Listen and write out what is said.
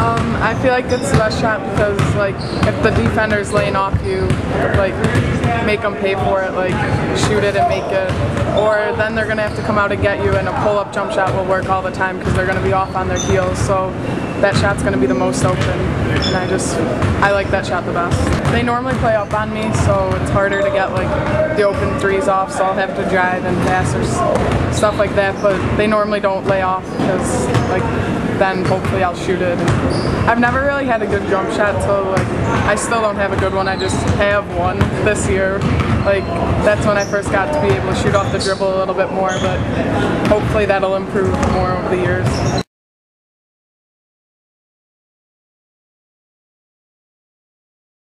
Um, I feel like it's the best shot because like if the defender's laying off you, like make them pay for it, like shoot it and make it, or then they're gonna have to come out and get you, and a pull-up jump shot will work all the time because they're gonna be off on their heels. So that shot's gonna be the most open, and I just I like that shot the best. They normally play up on me, so it's harder to get like the open threes off. So I'll have to drive and pass or stuff like that. But they normally don't lay off because like then hopefully I'll shoot it. I've never really had a good jump shot, so like I still don't have a good one. I just have one this year. Like that's when I first got to be able to shoot off the dribble a little bit more, but hopefully that'll improve more over the years.